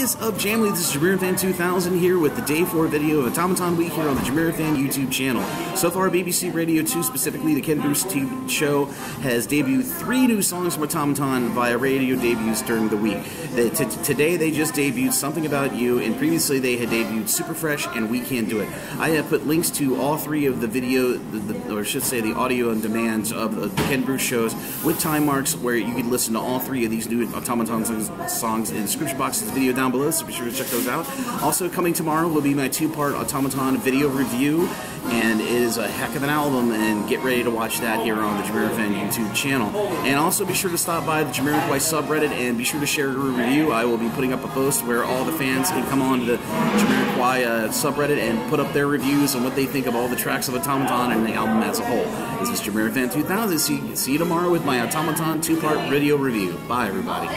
is up, Jamily? This is Jamiro Fan 2000 here with the Day 4 video of Automaton Week here on the Jameer Fan YouTube channel. So far, BBC Radio 2, specifically the Ken Bruce TV show, has debuted three new songs from Automaton via radio debuts during the week. Today, they just debuted Something About You, and previously they had debuted Super Fresh and We Can Do It. I have put links to all three of the video, the, the, or should say the audio on demand of the, Ken Bruce shows with time marks where you can listen to all three of these new Automaton songs in the description box of the video down below, so be sure to check those out. Also, coming tomorrow will be my two-part Automaton video review, and it is a heck of an album, and get ready to watch that here on the Jamiroquai YouTube channel. And also be sure to stop by the Jamiroquai subreddit, and be sure to share a review. I will be putting up a post where all the fans can come on to the Jamiroquai uh, subreddit and put up their reviews and what they think of all the tracks of Automaton and the album as a whole. This is Jamiro Fan 2000. See, see you tomorrow with my Automaton two-part video review. Bye, everybody.